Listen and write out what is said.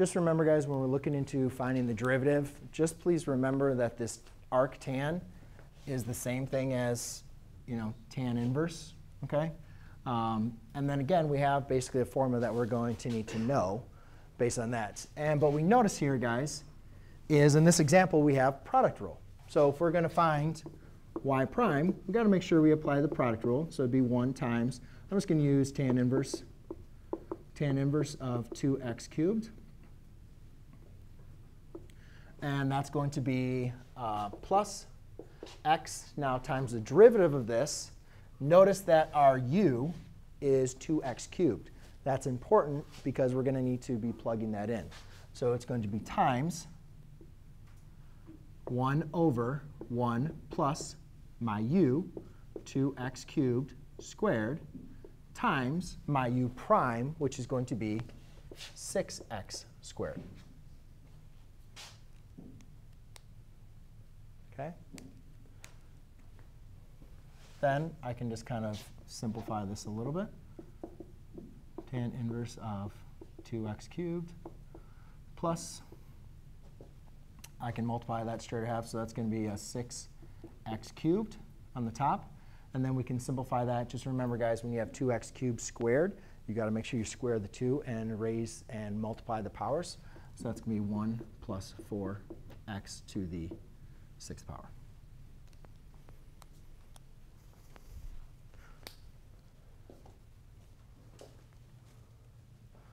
just remember, guys, when we're looking into finding the derivative, just please remember that this arctan is the same thing as, you know, tan inverse, okay? Um, and then again, we have basically a formula that we're going to need to know based on that. And but we notice here, guys, is in this example we have product rule. So if we're going to find y prime, we've got to make sure we apply the product rule. So it'd be 1 times, I'm just going to use tan inverse, tan inverse of 2x cubed. And that's going to be uh, plus x now times the derivative of this. Notice that our u is 2x cubed. That's important because we're going to need to be plugging that in. So it's going to be times 1 over 1 plus my u, 2x cubed squared, times my u prime, which is going to be 6x squared. Okay? Then I can just kind of simplify this a little bit. Tan inverse of 2x cubed plus, I can multiply that straight half, so that's going to be a 6x cubed on the top. And then we can simplify that. Just remember, guys, when you have 2x cubed squared, you got to make sure you square the 2 and raise and multiply the powers. So that's going to be 1 plus 4x to the sixth power.